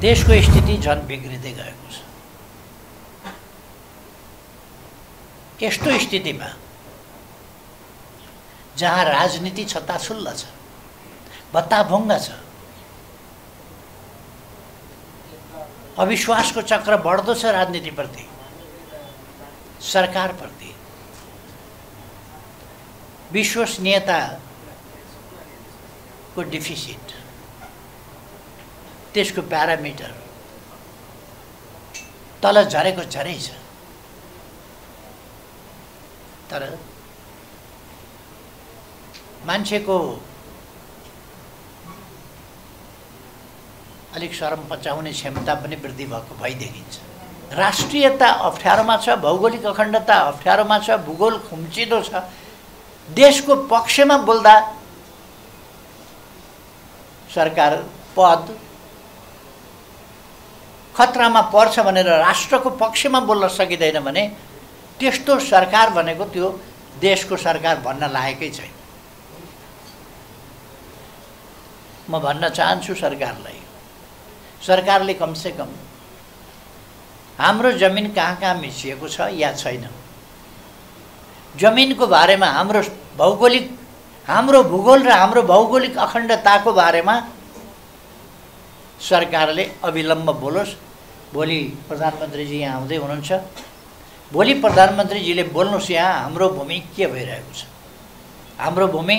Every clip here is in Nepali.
देशको स्थिति झन् बिग्रिँदै गएको छ। यस्तो स्थितिमा जहाँ राजनीति छत्ताछुल्ल छ भत्ताभुङ्ग छ अविश्वासको चक्र बढ्दो छ राजनीतिप्रति सरकारप्रति विश्वसनीयताको डिफिसिट। त्यसको प्यारामिटर। तल झरेको झरै छ। तर मान्छेको अलिक शरम पचाउने क्षमता पनि वृद्धि भएको भइ देखिन्छ राष्ट्रियता अप्ठ्यारोमा छ भौगोलिक अखण्डता अप्ठ्यारोमा छ भूगोल खुम्चिलो छ। देशको पक्षमा बोल्दा सरकार पद खतरामा पर्छ भनेर राष्ट्रको पक्षमा बोल्न सकिँदैन भने त्यस्तो सरकार भनेको त्यो देशको सरकार भन्न लायकै छैन। म भन्न चाहन्छु सरकारलाई। सरकारले कमसेकम हाम्रो जमिन कहाँ कहाँ मिसिएको छ या छैन? जमिनको बारेमा हाम्रो भौगोलिक हाम्रो भूगोल र हाम्रो भौगोलिक अखण्डताको बारेमा सरकारले अविलम्ब बोलोस्। भोलि प्रधानमन्त्रीजी यहाँ आउँदै हुनुहुन्छ। भोलि प्रधानमन्त्रीजीले बोल्नुहोस् यहाँ हाम्रो भूमि के भइरहेको छ। हाम्रो भूमि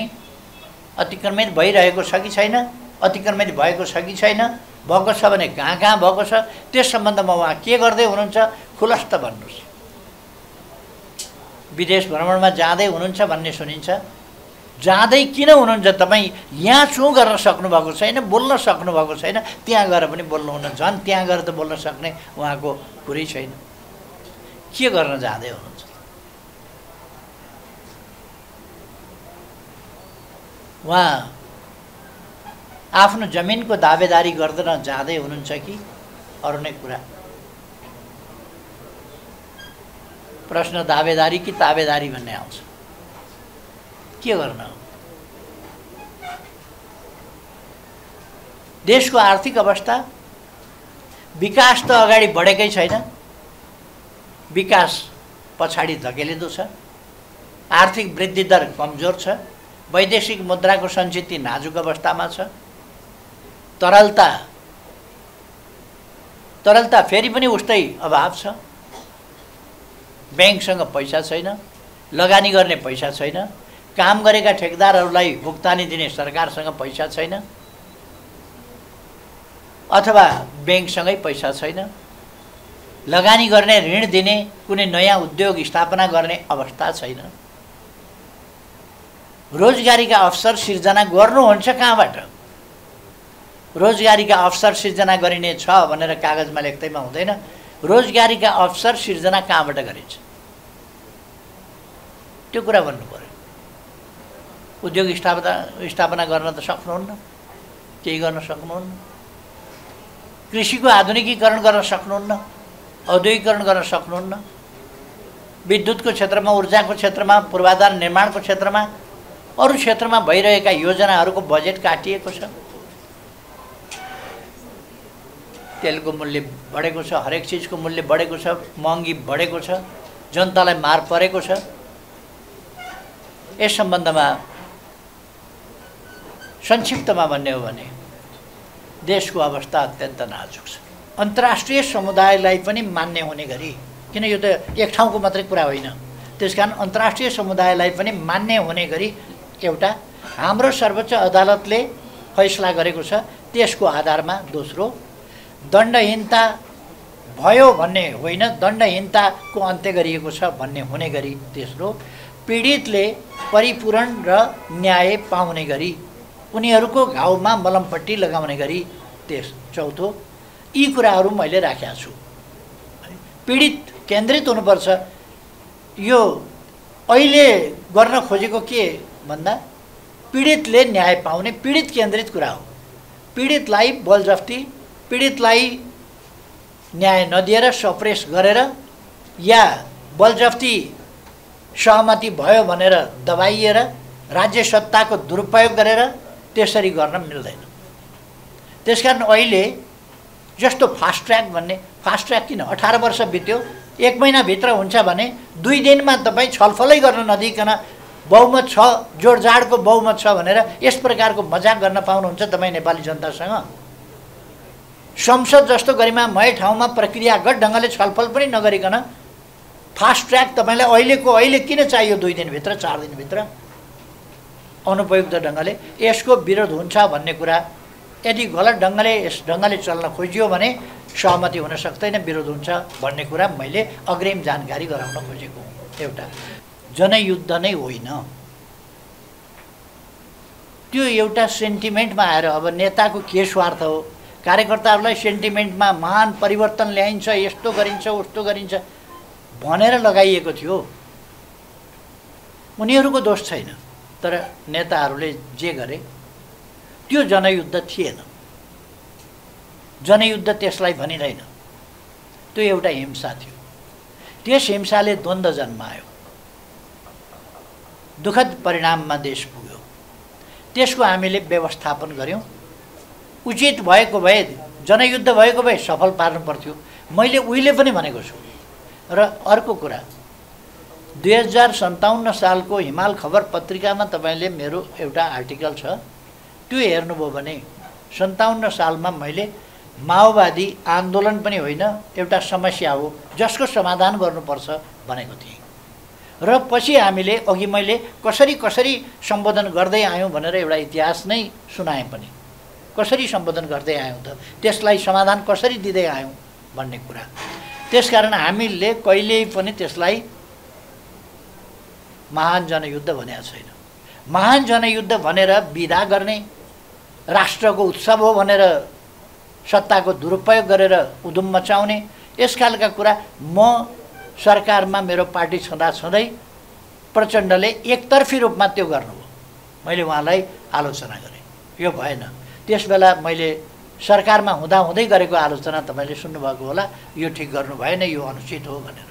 अतिक्रमित भइरहेको छ कि छैन? अतिक्रमित भएको छ कि छैन? भएको छ भने कहाँ कहाँ भएको छ? त्यस सम्बन्धमा उहाँ के गर्दै हुनुहुन्छ? खुलस्त भन्नुहोस्। विदेश भ्रमणमा जाँदै हुनुहुन्छ भन्ने सुनिन्छ। जाँदै किन हुनुहुन्छ तपाईँ? यहाँ छु गर्न सक्नुभएको छैन बोल्न सक्नुभएको छैन। त्यहाँ गएर पनि बोल्नुहुन्न झन् त्यहाँ गएर त बोल्न सक्ने उहाँको कुरै छैन। के गर्न जाँदै हुनुहुन्छ? उहाँ आफ्नो जमिनको दावेदारी गर्दैन जाँदै हुनुहुन्छ कि? अरू नै कुरा। प्रश्न दावेदारी कि ताबेदारी भन्ने आउँछ? के गर्न देशको आर्थिक अवस्था विकास त अगाडि बढेकै छैन। विकास पछाडि धकेलिँदो छ। आर्थिक वृद्धि दर कमजोर छ। वैदेशिक मुद्राको सञ्चिति नाजुक अवस्थामा छ। तरलता तरलता फेरि पनि उस्तै अभाव छ। ब्याङ्कसँग पैसा छैन। लगानी गर्ने पैसा छैन। काम गरेका ठेकदारहरूलाई भुक्तानी दिने सरकारसँग पैसा छैन? अथवा ब्याङ्कसँगै पैसा छैन? लगानी गर्ने ऋण दिने कुनै नयाँ उद्योग स्थापना गर्ने अवस्था छैन? रोजगारीका अवसर सिर्जना गर्नुहुन्छ कहाँबाट? रोजगारीका अवसर सिर्जना गरिने छ भनेर कागजमा लेख्दैमा हुँदैन। रोजगारीका अवसर सिर्जना कहाँबाट गरिन्छ? त्यो कुरा भन्नु पऱ्यो उद्योग स्थापना स्थापना गर्न त सक्नुहुन्न केही गर्न सक्नुहुन्न। कृषिको आधुनिकीकरण गर्न सक्नुहुन्न औद्योगिकरण गर्न सक्नुहुन्न। विद्युतको क्षेत्रमा ऊर्जाको क्षेत्रमा पूर्वाधार निर्माणको क्षेत्रमा अरू क्षेत्रमा भइरहेका योजनाहरूको बजेट काटिएको छ। तेलको मूल्य बढेको छ हरेक चिजको मूल्य बढेको छ महँगी बढेको छ जनतालाई मार परेको छ। यस सम्बन्धमा संक्षिप्तमा भन्ने हो भने देशको अवस्था अत्यन्त नाजुक छ। अन्तर्राष्ट्रिय समुदायलाई पनि मान्य हुने गरी किन यो त एक ठाउँको मात्रै कुरा होइन। त्यस कारण अन्तर्राष्ट्रिय समुदायलाई पनि मान्य हुने गरी एउटा हाम्रो सर्वोच्च अदालतले फैसला गरेको छ। त्यसको आधारमा दोस्रो दण्डहीनता भयो भन्ने होइन दण्डहीनताको अन्त्य गरिएको छ भन्ने हुने गरी। तेस्रो पीडितले परिपूरण र न्याय पाउने गरी उनीहरूको घाउमा मलमपट्टि लगाउने गरी त्यस चौथो यी कुराहरू मैले राखेको छु। पीडित केन्द्रित हुनुपर्छ। यो अहिले गर्न खोजेको के भन्दा पीडितले न्याय पाउने पीडित केन्द्रित कुरा हो। पीडितलाई बलजफ्ती पीडितलाई न्याय नदिएर सप्रेस गरेर या बलजफ्ती सहमति भयो भनेर दबाइएर राज्य सत्ताको दुरुपयोग गरेर त्यसरी गर्न मिल्दैन। त्यसकारण अहिले जस्तो फास्ट ट्र्याक भन्ने फास्ट ट्र्याक किन? अठार वर्ष बित्यो एक महिनाभित्र हुन्छ भने दुई दिनमा तपाईँ छलफलै गर्न नदिकन बहुमत छ जोडजाडको बहुमत छ भनेर यस प्रकारको मजाक गर्न पाउनुहुन्छ तपाईँ नेपाली जनतासँग। संसद जस्तो गरिमामय ठाउँमा प्रक्रियागत ढङ्गले छलफल पनि नगरिकन फास्ट ट्र्याक तपाईँलाई अहिलेको अहिले किन चाहियो दुई दिनभित्र चार दिनभित्र? अनुपयुक्त ढङ्गले यसको विरोध हुन्छ भन्ने कुरा। यदि गलत ढङ्गले यस ढङ्गले चल्न खोजियो भने सहमति हुन सक्दैन विरोध हुन्छ भन्ने कुरा मैले अग्रिम जानकारी गराउन खोजेको हुँ। एउटा जनयुद्ध नै होइन। त्यो एउटा सेन्टिमेन्टमा आएर अब नेताको के स्वार्थ हो? कार्यकर्ताहरूलाई सेन्टिमेन्टमा महान परिवर्तन ल्याइन्छ यस्तो गरिन्छ उस्तो गरिन्छ भनेर लगाइएको थियो। उनीहरूको दोष छैन। तर नेताहरूले जे गरे त्यो जनयुद्ध थिएन। जनयुद्ध त्यसलाई भनिँदैन। त्यो एउटा हिंसा थियो। त्यस हिंसाले द्वन्द्व जन्मायो। दुःखद परिणाममा देश पुग्यो। त्यसको हामीले व्यवस्थापन गऱ्यौँ। उचित भएको भए जनयुद्ध भएको भए सफल पार्नु पर्थ्यो। मैले उहिले पनि भनेको छु। र अर्को कुरा दुई हजार सन्ताउन्न सालको हिमाल खबर पत्रिकामा तपाईँले मेरो एउटा आर्टिकल छ। त्यो हेर्नुभयो भने सन्ताउन्न सालमा मैले माओवादी आन्दोलन पनि होइन एउटा समस्या हो जसको समाधान गर्नुपर्छ भनेको थिएँ। र पछि हामीले अघि मैले कसरी कसरी सम्बोधन गर्दै आयौँ भनेर एउटा इतिहास नै सुनाएँ पनि। कसरी सम्बोधन गर्दै आयौँ त? त्यसलाई समाधान कसरी दिँदै आयौँ भन्ने कुरा। त्यसकारण हामीले कहिल्यै पनि त्यसलाई महान जनयुद्ध भनेको छैन। महान जनयुद्ध भनेर विदा गर्ने राष्ट्रको उत्सव हो भनेर सत्ताको दुरुपयोग गरेर उधुम मचाउने यस खालका कुरा म सरकारमा मेरो पार्टी छँदा छँदै प्रचण्डले एकतर्फी रूपमा त्यो गर्नुभयो मैले उहाँलाई आलोचना गरेँ। यो भएन। त्यस बेला मैले सरकारमा हुँदा हुँदै गरेको आलोचना तपाईँले सुन्नुभएको होला। यो ठिक गर्नु भएन यो अनुचित हो भनेर।